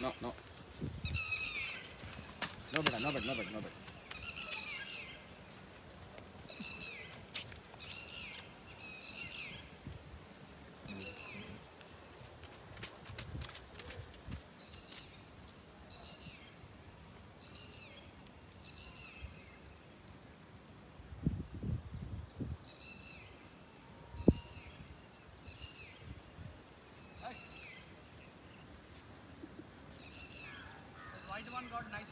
no, no. No bad, no bad, one got nice